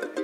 thank you.